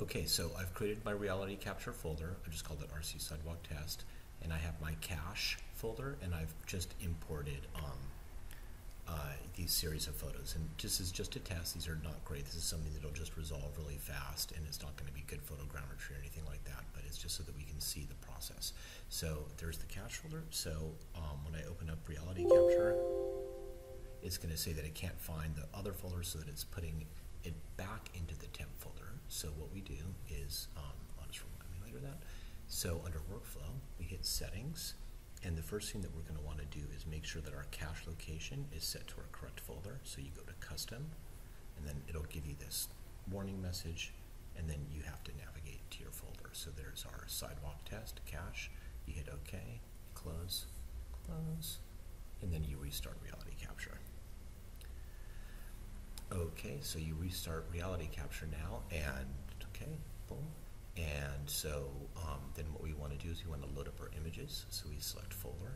Okay, so I've created my reality capture folder. I just called it RC Sidewalk Test. And I have my cache folder, and I've just imported um, uh, these series of photos. And this is just a test. These are not great. This is something that'll just resolve really fast, and it's not going to be good photogrammetry or anything like that, but it's just so that we can see the process. So there's the cache folder. So um, when I open up reality capture, it's going to say that it can't find the other folder so that it's putting it back into the temp folder. So what we do is, um, remind me later that. So under workflow, we hit settings, and the first thing that we're going to want to do is make sure that our cache location is set to our correct folder. So you go to custom, and then it'll give you this warning message, and then you have to navigate to your folder. So there's our sidewalk test cache. You hit OK, close, close, and then you restart reality capture. Okay, so you restart reality capture now, and okay, boom. And so um, then what we want to do is we want to load up our images. So we select folder,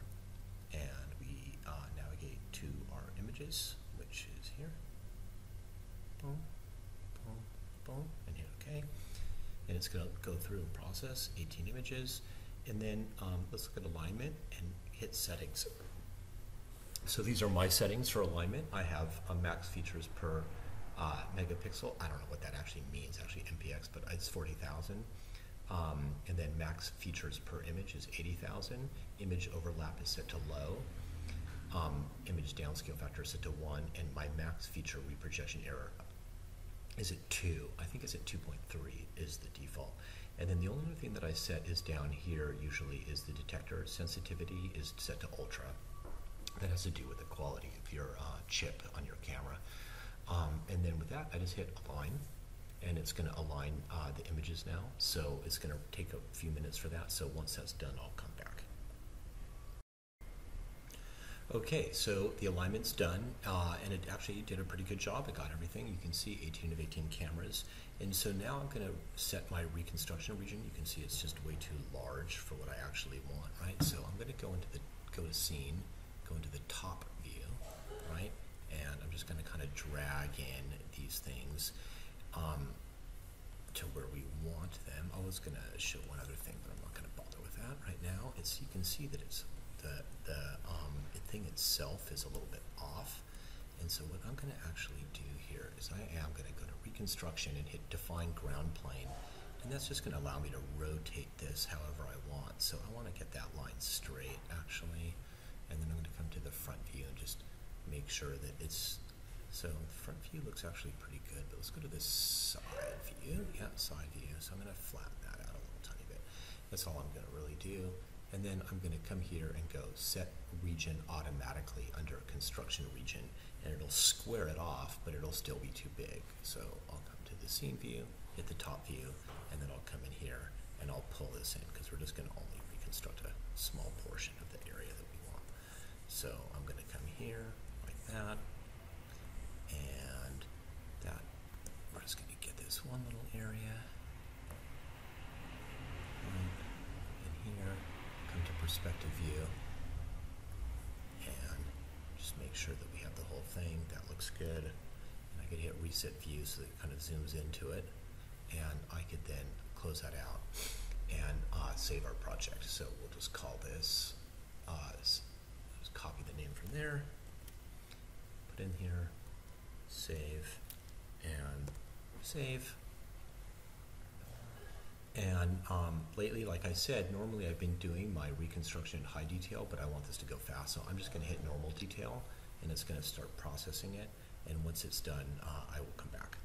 and we uh, navigate to our images, which is here. Boom, boom, boom, and hit OK. And it's going to go through and process 18 images. And then um, let's look at alignment and hit settings. So these are my settings for alignment. I have a max features per uh, megapixel. I don't know what that actually means, actually MPX, but it's 40,000. Um, and then max features per image is 80,000. Image overlap is set to low. Um, image downscale factor is set to 1. And my max feature reprojection error is at 2. I think it's at 2.3 is the default. And then the only other thing that I set is down here usually is the detector sensitivity is set to ultra. That has to do with the quality of your uh, chip on your camera. Um, and then with that, I just hit align, and it's going to align uh, the images now. So it's going to take a few minutes for that. So once that's done, I'll come back. Okay, so the alignment's done, uh, and it actually did a pretty good job. It got everything. You can see 18 of 18 cameras. And so now I'm going to set my reconstruction region. You can see it's just way too large for what I actually want, right? So I'm going to go into the go to scene, go into the top view, right? And I'm just going to kind of drag in these things um, to where we want them. I was going to show one other thing, but I'm not going to bother with that right now. It's you can see that it's the the um, thing itself is a little bit off. And so what I'm going to actually do here is I am going to go to reconstruction and hit define ground plane. And that's just going to allow me to rotate this however I want. So I want to get that line straight actually. And then I'm going to come to the front view and just make sure that it's, so the front view looks actually pretty good, but let's go to the side view. Yeah, side view. So I'm going to flatten that out a little tiny bit. That's all I'm going to really do. And then I'm going to come here and go set region automatically under construction region. And it'll square it off, but it'll still be too big. So I'll come to the scene view, hit the top view, and then I'll come in here and I'll pull this in because we're just going to only reconstruct a small portion of the area. So I'm going to come here like that. And that, we're just going to get this one little area. In here come to perspective view and just make sure that we have the whole thing. That looks good. And I could hit reset view so that it kind of zooms into it. And I could then close that out and uh, save our project. So we'll just call this, uh, copy the name from there, put in here, save, and save. And um, lately, like I said, normally I've been doing my reconstruction in high detail, but I want this to go fast, so I'm just going to hit normal detail, and it's going to start processing it. And once it's done, uh, I will come back.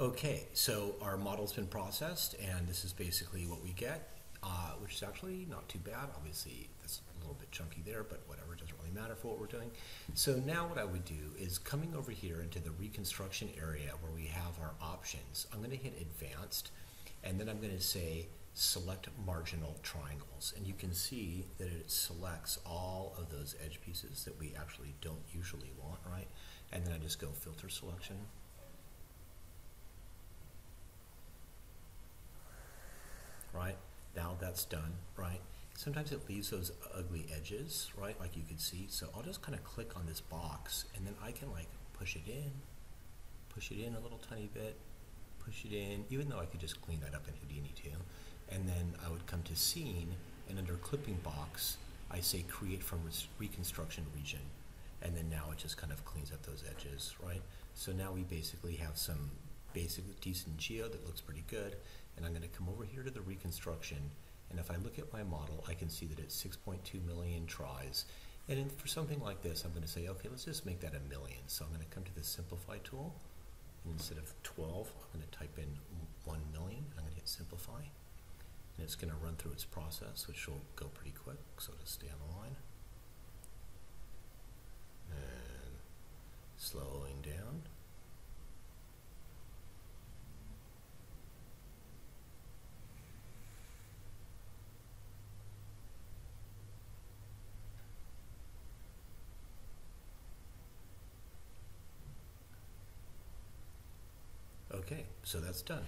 Okay, so our model's been processed, and this is basically what we get, uh, which is actually not too bad. Obviously, that's a little bit chunky there, but whatever, doesn't really matter for what we're doing. So now what I would do is coming over here into the reconstruction area where we have our options, I'm going to hit advanced, and then I'm going to say select marginal triangles. And you can see that it selects all of those edge pieces that we actually don't usually want, right? And then I just go filter selection, right? Now that's done, right? Sometimes it leaves those ugly edges, right? Like you can see. So I'll just kind of click on this box and then I can like push it in push it in a little tiny bit, push it in, even though I could just clean that up in Houdini too. And then I would come to scene, and under clipping box, I say create from reconstruction region. And then now it just kind of cleans up those edges, right? So now we basically have some basic decent geo that looks pretty good. And I'm gonna come over here to the reconstruction, and if I look at my model, I can see that it's 6.2 million tris. And in, for something like this, I'm going to say, okay, let's just make that a million. So I'm going to come to the simplify tool. And instead of 12, I'm going to type in 1 million. I'm going to hit simplify. And it's going to run through its process, which will go pretty quick. So just stay on the line. And slowing down. Okay, so that's done.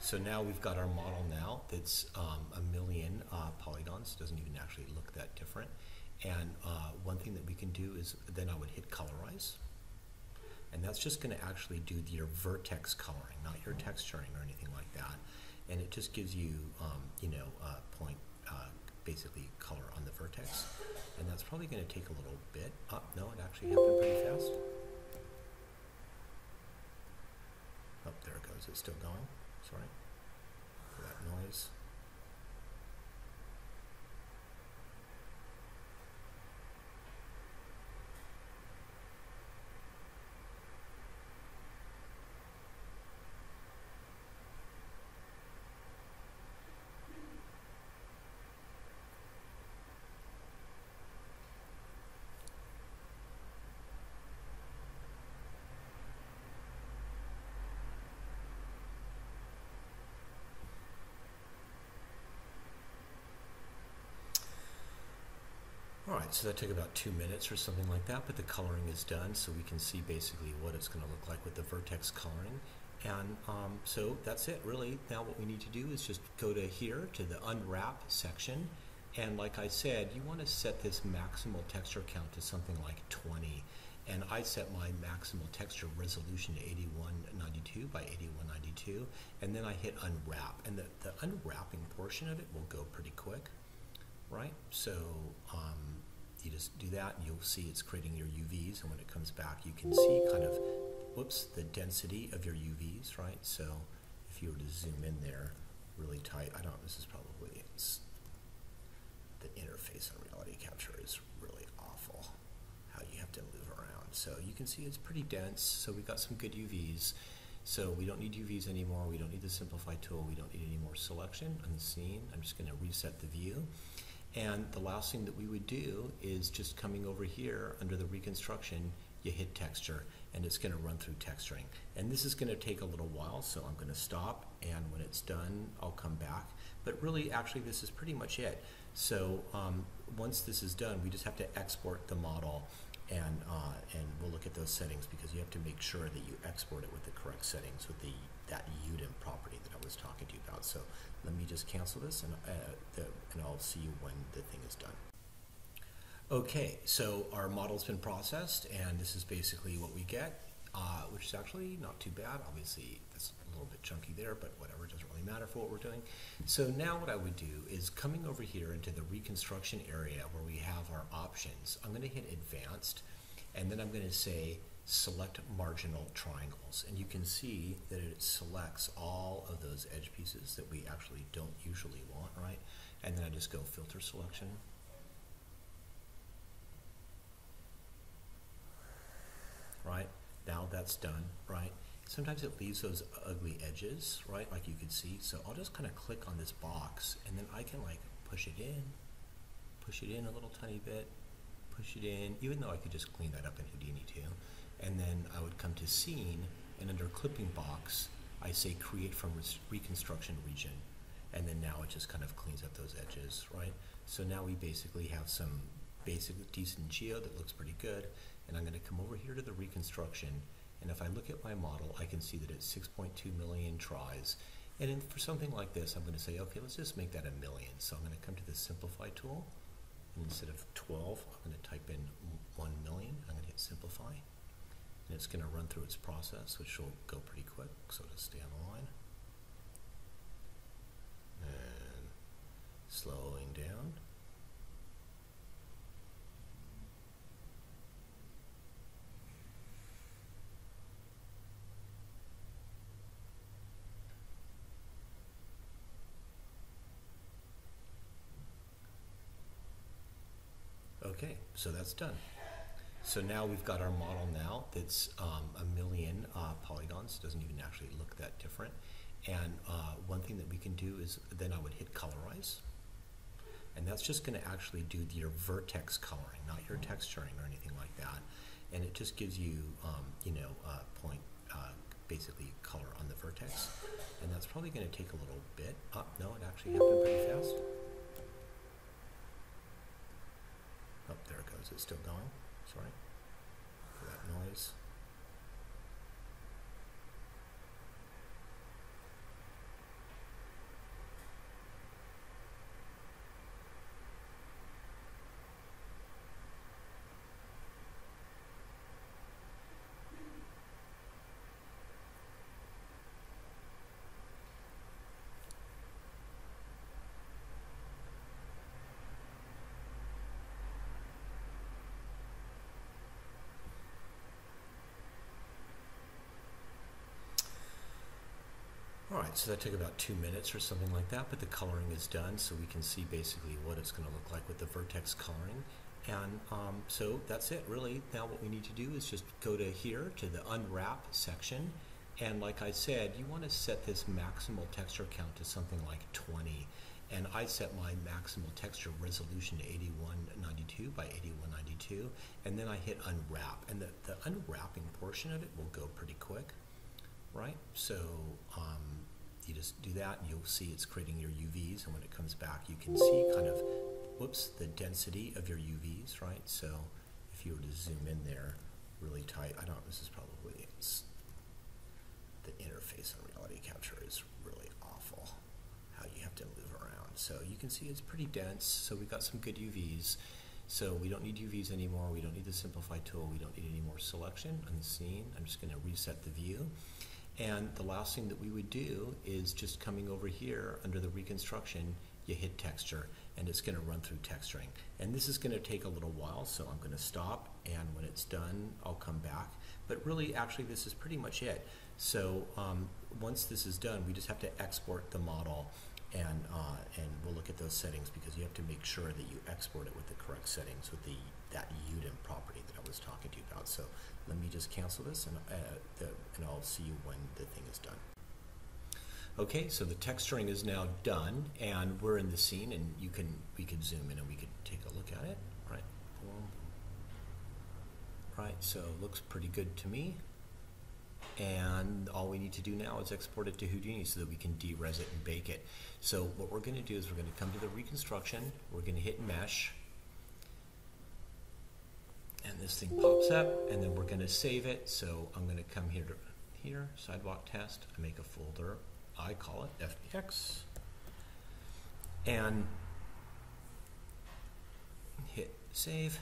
So now we've got our model now that's um, a million uh, polygons. Doesn't even actually look that different. And uh, one thing that we can do is then I would hit colorize. And that's just going to actually do your vertex coloring, not your texturing or anything like that. And it just gives you, um, you know, uh, point, uh, basically color on the vertex. And that's probably going to take a little bit. Oh, no, it actually happened pretty fast. Oh, there it still going. Sorry for that noise. Right, so that took about two minutes or something like that, but the coloring is done, so we can see basically what it's going to look like with the vertex coloring. And um, so that's it, really. Now what we need to do is just go to here, to the unwrap section, and like I said, you want to set this maximal texture count to something like 20. And I set my maximal texture resolution to 8192 by 8192, and then I hit unwrap. And the, the unwrapping portion of it will go pretty quick right? So um, you just do that and you'll see it's creating your UVs and when it comes back you can see kind of, whoops, the density of your UVs, right? So if you were to zoom in there really tight, I don't, this is probably, it's, the interface on reality capture is really awful, how you have to move around. So you can see it's pretty dense, so we've got some good UVs. So we don't need UVs anymore, we don't need the simplify tool, we don't need any more selection on the scene. I'm just gonna reset the view. And the last thing that we would do is just coming over here under the reconstruction, you hit texture and it's going to run through texturing. And this is going to take a little while, so I'm going to stop and when it's done, I'll come back. But really, actually, this is pretty much it. So um, once this is done, we just have to export the model and, uh, and we'll look at those settings because you have to make sure that you export it with the correct settings with the that UDIM property that I was talking to you about. So let me just cancel this and, uh, the, and I'll see you when the thing is done. Okay, so our model's been processed and this is basically what we get, uh, which is actually not too bad. Obviously, it's a little bit chunky there, but whatever, it doesn't really matter for what we're doing. So now what I would do is coming over here into the reconstruction area where we have our options, I'm gonna hit advanced and then I'm gonna say select marginal triangles. And you can see that it selects all of those edge pieces that we actually don't usually want, right? And then I just go filter selection. Right, now that's done, right? Sometimes it leaves those ugly edges, right, like you can see. So I'll just kind of click on this box and then I can like push it in, push it in a little tiny bit, push it in, even though I could just clean that up in Houdini too and then I would come to scene, and under clipping box, I say create from reconstruction region, and then now it just kind of cleans up those edges, right? So now we basically have some basic decent geo that looks pretty good, and I'm going to come over here to the reconstruction, and if I look at my model, I can see that it's 6.2 million tris. And in, for something like this, I'm going to say, okay, let's just make that a million. So I'm going to come to the simplify tool, and instead of 12, I'm going to type in 1 million. I'm going to hit simplify and it's going to run through its process, which will go pretty quick, so just stay on the line. And slowing down. Okay, so that's done. So now we've got our model now that's um, a million uh, polygons, doesn't even actually look that different. And uh, one thing that we can do is then I would hit colorize. And that's just going to actually do your vertex coloring, not your texturing or anything like that. And it just gives you, um, you know, uh, point, uh, basically color on the vertex. And that's probably going to take a little bit. Oh, no, it actually happened pretty fast. Oh, there it goes. It's still going. Sorry for that noise. All right, so that took about two minutes or something like that, but the coloring is done, so we can see basically what it's going to look like with the vertex coloring. And um, so that's it, really. Now what we need to do is just go to here, to the unwrap section, and like I said, you want to set this maximal texture count to something like 20. And I set my maximal texture resolution to 8192 by 8192, and then I hit unwrap. And the, the unwrapping portion of it will go pretty quick, right? So um, you just do that and you'll see it's creating your UVs and when it comes back you can see kind of whoops the density of your UVs right? So if you were to zoom in there really tight I don't this is probably it's, the interface on reality capture is really awful how you have to move around. So you can see it's pretty dense. So we've got some good UVs so we don't need UVs anymore. We don't need the simplify tool. We don't need any more selection on the scene I'm just going to reset the view and the last thing that we would do is just coming over here under the reconstruction, you hit texture and it's going to run through texturing. And this is going to take a little while, so I'm going to stop and when it's done, I'll come back. But really, actually, this is pretty much it. So um, once this is done, we just have to export the model and, uh, and we'll look at those settings because you have to make sure that you export it with the correct settings with the that UDIM property that I was talking to you about. So let me just cancel this and, uh, the, and I'll see you when the thing is done. Okay, so the texturing is now done and we're in the scene and you can, we could zoom in and we could take a look at it, right? Right, so it looks pretty good to me. And all we need to do now is export it to Houdini so that we can de-res it and bake it. So what we're going to do is we're going to come to the reconstruction, we're going to hit mesh, and this thing pops up and then we're going to save it. So I'm going to come here to here sidewalk test. I make a folder. I call it FBX and hit save.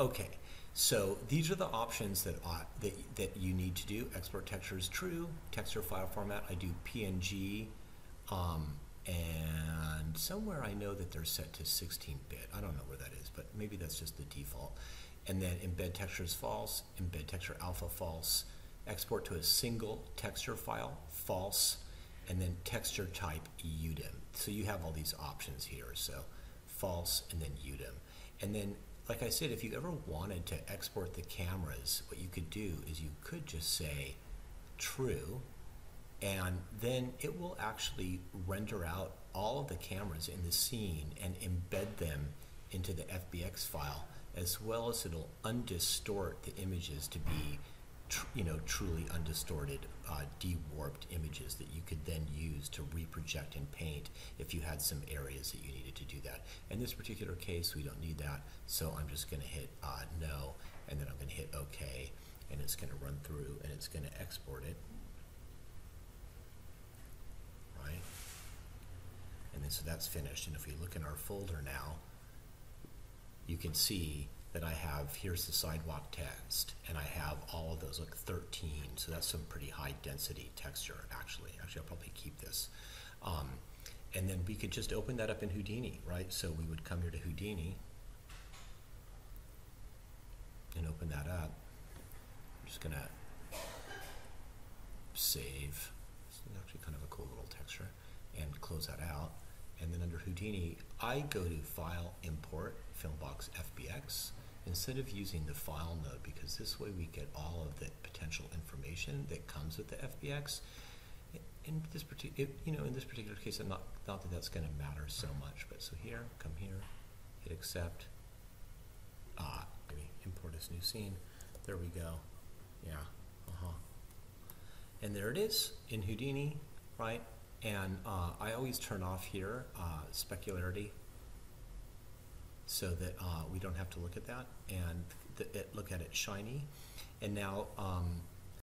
Okay so these are the options that, I, that, that you need to do. Export texture is true. Texture file format I do PNG um, and somewhere I know that they're set to 16-bit I don't know where that is but maybe that's just the default and then embed texture is false, embed texture alpha false, export to a single texture file, false, and then texture type UDIM. So you have all these options here. So false and then UDIM. And then, like I said, if you ever wanted to export the cameras, what you could do is you could just say true, and then it will actually render out all of the cameras in the scene and embed them into the FBX file as well as it'll undistort the images to be you know truly undistorted uh, dewarped images that you could then use to reproject and paint if you had some areas that you needed to do that. In this particular case we don't need that so I'm just going to hit uh, no and then I'm going to hit OK and it's going to run through and it's going to export it. Right? And then so that's finished and if we look in our folder now you can see that I have, here's the sidewalk text, and I have all of those, like thirteen, so that's some pretty high density texture, actually. Actually, I'll probably keep this. Um, and then we could just open that up in Houdini, right? So we would come here to Houdini and open that up. I'm just gonna save. It's actually kind of a cool little texture, and close that out. And then under Houdini, I go to File, Import, Filmbox FBX, instead of using the File node, because this way we get all of the potential information that comes with the FBX. In this particular, you know, in this particular case, I'm not not that that's going to matter so much. But so here, come here, hit accept. Ah, maybe import this new scene. There we go. Yeah. Uh huh. And there it is in Houdini, right? And uh, I always turn off here uh, specularity so that uh, we don't have to look at that and th- it, look at it shiny. And now um,